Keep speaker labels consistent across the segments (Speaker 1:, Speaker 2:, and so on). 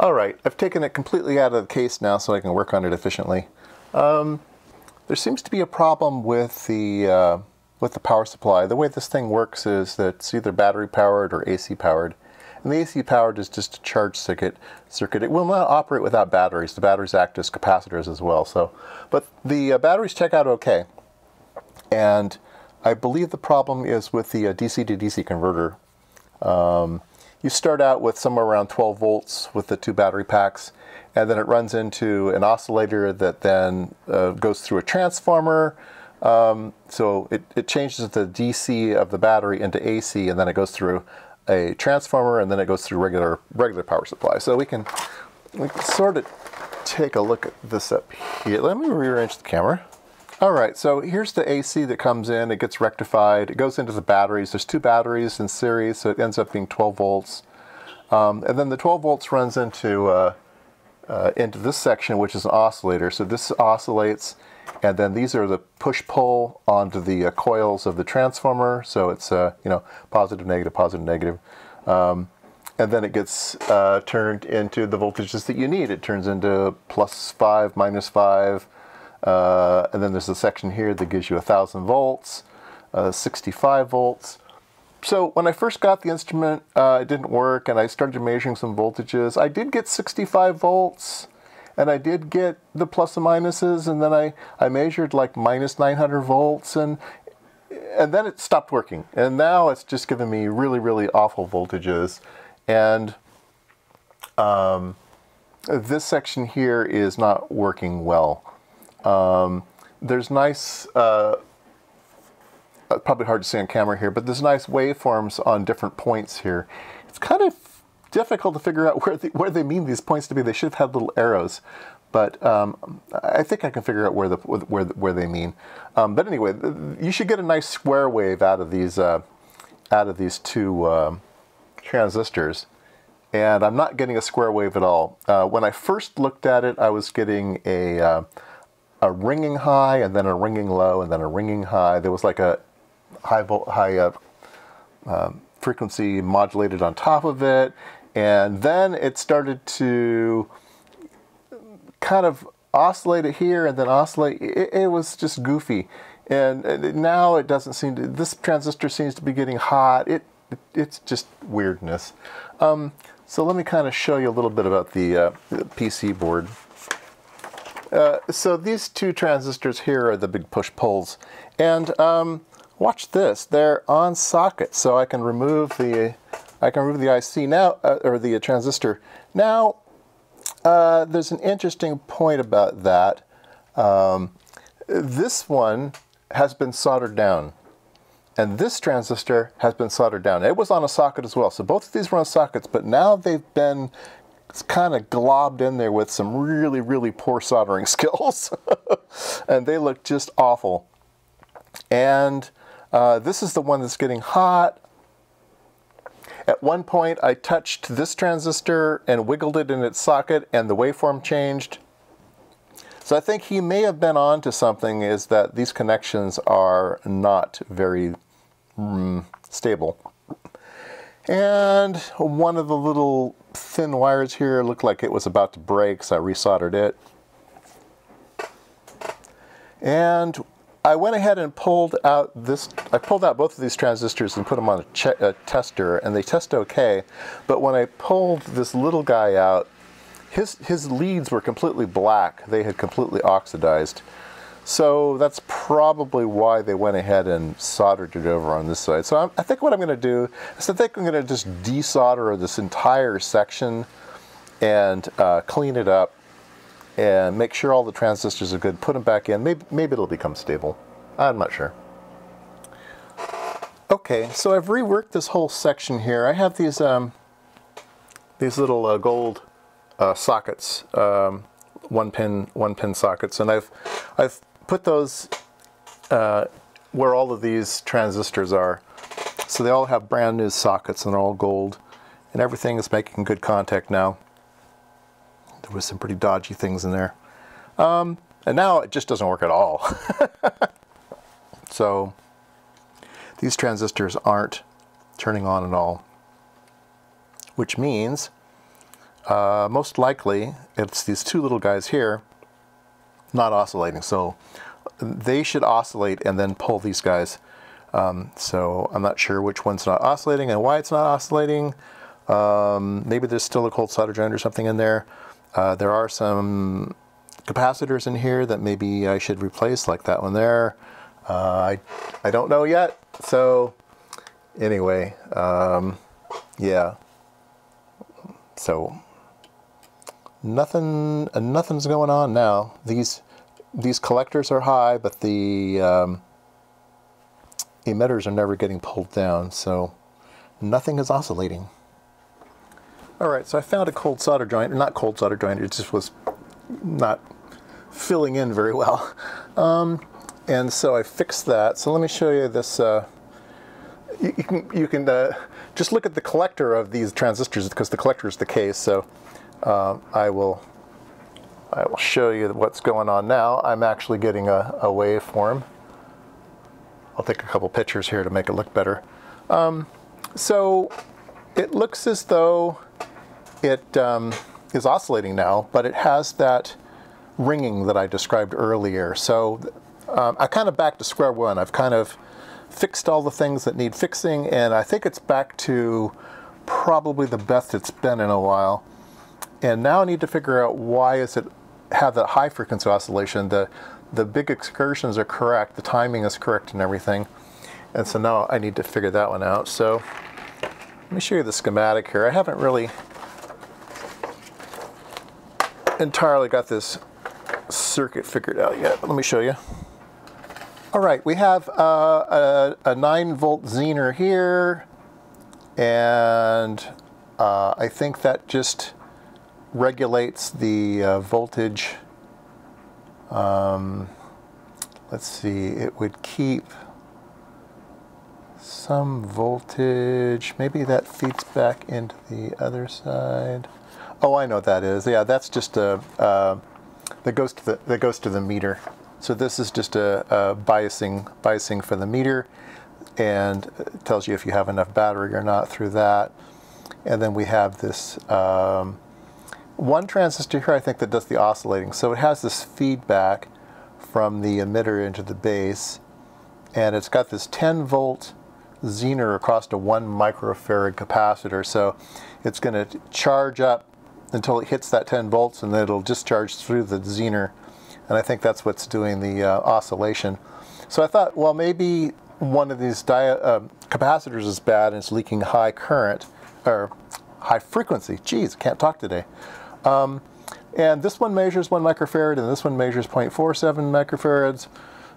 Speaker 1: All right, I've taken it completely out of the case now so I can work on it efficiently. Um, there seems to be a problem with the uh, with the power supply. The way this thing works is that it's either battery powered or AC powered. And the AC powered is just a charge circuit. Circuit. It will not operate without batteries. The batteries act as capacitors as well. So, but the uh, batteries check out okay. And I believe the problem is with the uh, DC to DC converter. Um, you start out with somewhere around 12 volts with the two battery packs, and then it runs into an oscillator that then uh, goes through a transformer. Um, so it, it changes the DC of the battery into AC, and then it goes through a transformer, and then it goes through regular regular power supply. So we can we can sort of take a look at this up here. Let me rearrange the camera. All right, so here's the AC that comes in. It gets rectified. It goes into the batteries. There's two batteries in series, so it ends up being 12 volts. Um, and then the 12 volts runs into uh, uh, into this section, which is an oscillator. So this oscillates, and then these are the push-pull onto the uh, coils of the transformer. So it's uh, you know positive, negative, positive, negative. Um, and then it gets uh, turned into the voltages that you need. It turns into plus five, minus five, uh, and then there's a section here that gives you 1,000 volts, uh, 65 volts. So when I first got the instrument, uh, it didn't work, and I started measuring some voltages. I did get 65 volts, and I did get the plus and minuses, and then I, I measured like minus 900 volts, and and then it stopped working. And now it's just giving me really, really awful voltages. And um, this section here is not working well. Um, there's nice, uh, uh, probably hard to see on camera here, but there's nice waveforms on different points here. It's kind of difficult to figure out where, the, where they mean these points to be. They should have had little arrows, but um, I think I can figure out where the where where they mean. Um, but anyway, you should get a nice square wave out of these uh, out of these two uh, transistors. And I'm not getting a square wave at all. Uh, when I first looked at it, I was getting a uh, a ringing high and then a ringing low and then a ringing high. There was like a high high uh, uh, frequency modulated on top of it, and then it started to kind of oscillate it here and then oscillate. It, it was just goofy, and now it doesn't seem to. This transistor seems to be getting hot. It, it it's just weirdness. Um, so let me kind of show you a little bit about the, uh, the PC board. Uh, so these two transistors here are the big push pulls. And um, watch this, they're on socket. So I can remove the, I can remove the IC now, uh, or the transistor. Now, uh, there's an interesting point about that. Um, this one has been soldered down. And this transistor has been soldered down. It was on a socket as well. So both of these were on sockets, but now they've been it's kind of globbed in there with some really, really poor soldering skills. and they look just awful. And uh, this is the one that's getting hot. At one point, I touched this transistor and wiggled it in its socket, and the waveform changed. So I think he may have been on to something is that these connections are not very mm, stable. And one of the little thin wires here looked like it was about to break, so I resoldered it. And I went ahead and pulled out this, I pulled out both of these transistors and put them on a, a, tester, and they test okay. But when I pulled this little guy out, his, his leads were completely black. They had completely oxidized. So that's probably why they went ahead and soldered it over on this side. So I'm, i think what I'm going to do is I think I'm going to just desolder this entire section and uh, clean it up and make sure all the transistors are good, put them back in. Maybe, maybe it'll become stable. I'm not sure. Okay, so I've reworked this whole section here. I have these um, these little uh, gold uh, sockets, um, one pin one pin sockets, and I've I've put those uh, where all of these transistors are. So they all have brand new sockets and they're all gold. And everything is making good contact now. There was some pretty dodgy things in there. Um, and now it just doesn't work at all. so these transistors aren't turning on at all. Which means uh, most likely it's these two little guys here not oscillating. So they should oscillate and then pull these guys. Um, so I'm not sure which one's not oscillating and why it's not oscillating. Um, maybe there's still a cold solder joint or something in there. Uh, there are some capacitors in here that maybe I should replace, like that one there. Uh, I, I don't know yet. So anyway, um, yeah. So nothing, uh, nothing's going on now. These these collectors are high, but the um, emitters are never getting pulled down, so nothing is oscillating. All right, so I found a cold solder joint, not cold solder joint, it just was not filling in very well. Um, and so I fixed that. So let me show you this. Uh, you, you, can, you can uh, just look at the collector of these transistors because the collector is the case. So uh, I will I will show you what's going on now. I'm actually getting a, a waveform. I'll take a couple pictures here to make it look better. Um, so it looks as though it um, is oscillating now, but it has that ringing that I described earlier. So um, I kind of back to square one. I've kind of fixed all the things that need fixing, and I think it's back to probably the best it's been in a while. And now I need to figure out why is it have that high frequency oscillation. The, the big excursions are correct, the timing is correct and everything. And so now I need to figure that one out. So let me show you the schematic here. I haven't really entirely got this circuit figured out yet. Let me show you. All right, we have uh, a, a 9 volt Zener here, and uh, I think that just regulates the uh, voltage. Um, let's see, it would keep some voltage. Maybe that feeds back into the other side. Oh, I know what that is. Yeah, that's just a uh, that goes to the that goes to the meter. So this is just a, a biasing biasing for the meter, and tells you if you have enough battery or not through that. And then we have this. Um, one transistor here I think that does the oscillating. So it has this feedback from the emitter into the base and it's got this 10 volt zener across a one microfarad capacitor. So it's going to charge up until it hits that 10 volts and then it'll discharge through the zener. And I think that's what's doing the uh, oscillation. So I thought, well, maybe one of these uh, capacitors is bad and it's leaking high current or high frequency. Geez, can't talk today. Um, and this one measures 1 microfarad and this one measures 0.47 microfarads.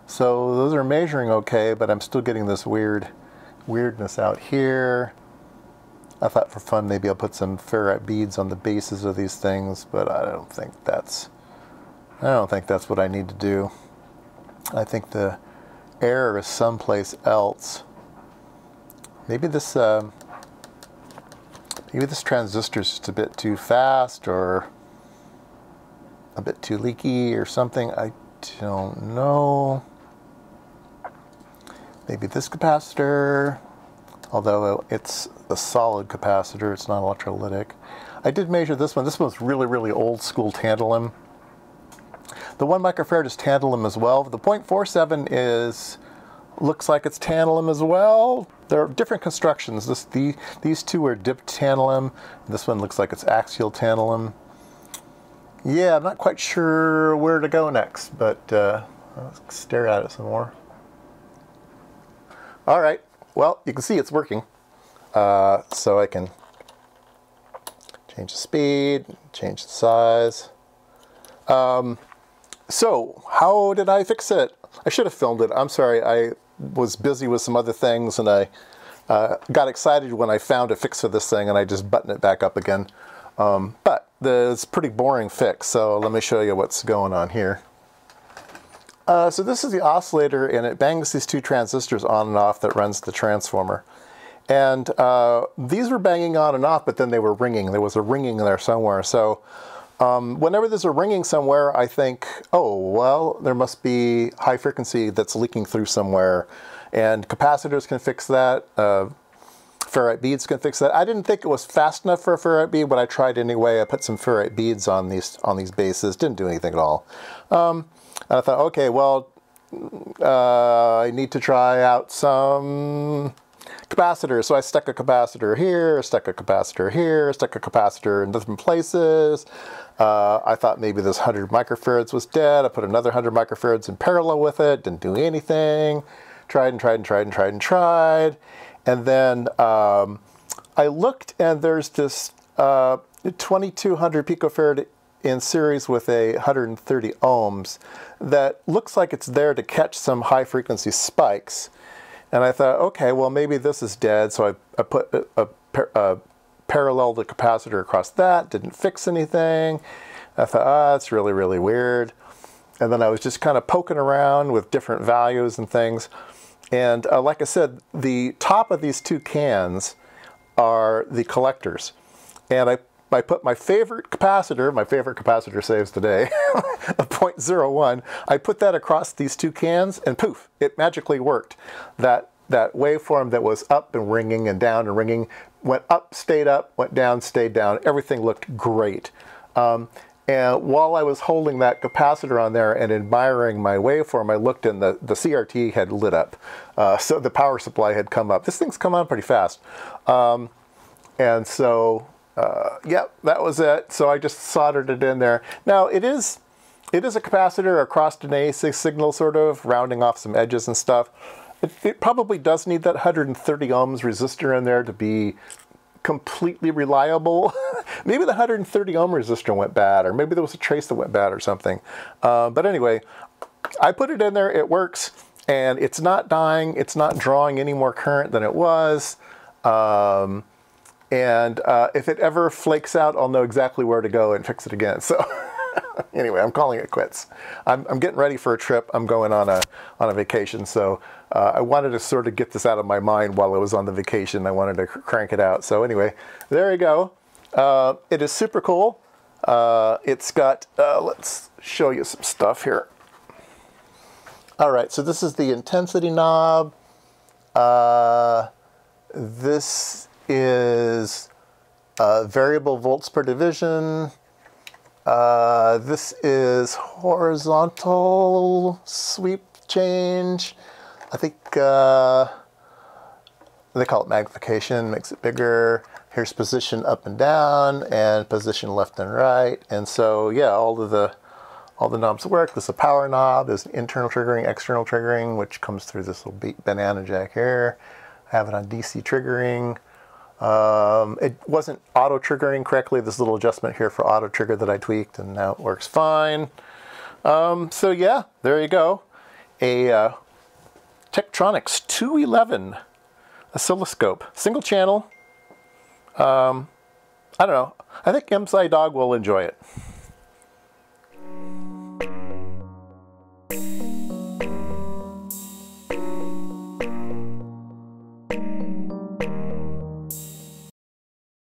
Speaker 1: So those are measuring okay, but I'm still getting this weird weirdness out here. I thought for fun maybe I'll put some ferrite beads on the bases of these things, but I don't think that's I don't think that's what I need to do. I think the error is someplace else. Maybe this uh, Maybe this transistor is just a bit too fast or a bit too leaky or something. I don't know. Maybe this capacitor, although it's a solid capacitor, it's not electrolytic. I did measure this one. This one's really, really old school tantalum. The one microfarad is tantalum as well. The 0.47 is looks like it's tantalum as well. There are different constructions. This, the, these two are dipped tantalum. This one looks like it's axial tantalum. Yeah, I'm not quite sure where to go next, but uh, let's stare at it some more. All right, well, you can see it's working. Uh, so I can change the speed, change the size. Um, so how did I fix it? I should have filmed it. I'm sorry. I was busy with some other things and I uh, got excited when I found a fix for this thing and I just buttoned it back up again. Um, but the, it's a pretty boring fix, so let me show you what's going on here. Uh, so this is the oscillator and it bangs these two transistors on and off that runs the transformer. And uh, these were banging on and off, but then they were ringing. There was a ringing there somewhere. So um, whenever there's a ringing somewhere, I think, oh, well, there must be high frequency that's leaking through somewhere. And capacitors can fix that. Uh, ferrite beads can fix that. I didn't think it was fast enough for a ferrite bead, but I tried anyway. I put some ferrite beads on these on these bases. Didn't do anything at all. Um, and I thought, okay, well, uh, I need to try out some capacitors. So I stuck a capacitor here, stuck a capacitor here, stuck a capacitor in different places. Uh, I thought maybe this 100 microfarads was dead. I put another 100 microfarads in parallel with it, didn't do anything. Tried and tried and tried and tried and tried. And then um, I looked and there's this uh, 2200 picofarad in series with a 130 ohms that looks like it's there to catch some high frequency spikes. And I thought, okay, well, maybe this is dead. So I, I put a, a, a parallel the capacitor across that, didn't fix anything. I thought, ah, oh, that's really, really weird. And then I was just kind of poking around with different values and things. And uh, like I said, the top of these two cans are the collectors. And I I put my favorite capacitor, my favorite capacitor saves today, a 0.01, I put that across these two cans and poof, it magically worked. That, that waveform that was up and ringing and down and ringing went up, stayed up, went down, stayed down. Everything looked great. Um, and while I was holding that capacitor on there and admiring my waveform, I looked and the, the CRT had lit up. Uh, so the power supply had come up. This thing's come on pretty fast. Um, and so uh, yep, that was it. So I just soldered it in there. Now it is, it is a capacitor across an AC signal sort of, rounding off some edges and stuff. It, it probably does need that 130 ohms resistor in there to be completely reliable. maybe the 130 ohm resistor went bad, or maybe there was a trace that went bad or something. Uh, but anyway, I put it in there, it works, and it's not dying, it's not drawing any more current than it was. Um, and uh, if it ever flakes out, I'll know exactly where to go and fix it again. So anyway, I'm calling it quits. I'm, I'm, getting ready for a trip. I'm going on a, on a vacation. So uh, I wanted to sort of get this out of my mind while I was on the vacation. I wanted to crank it out. So anyway, there you go. Uh, it is super cool. Uh, it's got, uh, let's show you some stuff here. All right, so this is the intensity knob. Uh, this is uh, variable volts per division. Uh, this is horizontal sweep change. I think uh, they call it magnification, makes it bigger. Here's position up and down and position left and right. And so, yeah, all of the all the knobs work. This is a power knob. There's internal triggering, external triggering, which comes through this little banana jack here. I have it on DC triggering. Um, it wasn't auto triggering correctly. This little adjustment here for auto trigger that I tweaked and now it works fine. Um, so yeah, there you go. A uh, Tektronix 211 oscilloscope, single channel. Um, I don't know. I think IMSAI Dog will enjoy it.